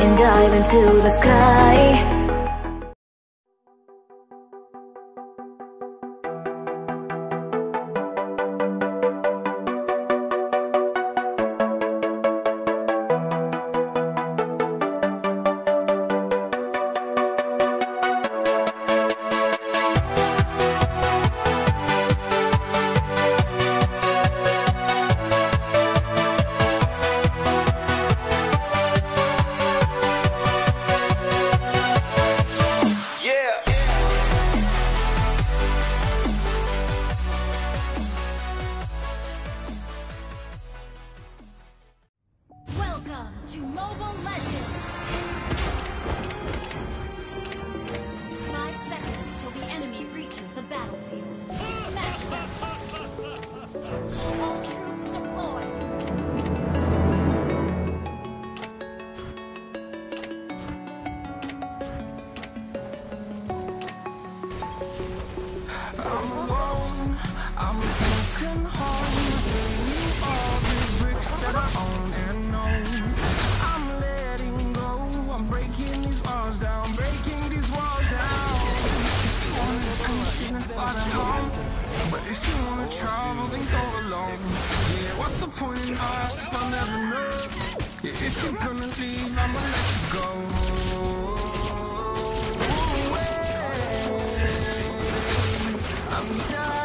and dive into the sky. But if you wanna travel, then go alone. Yeah, what's the point in us if I'll never know? Yeah, if you're gonna leave, I'ma let you go. I'm tired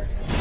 you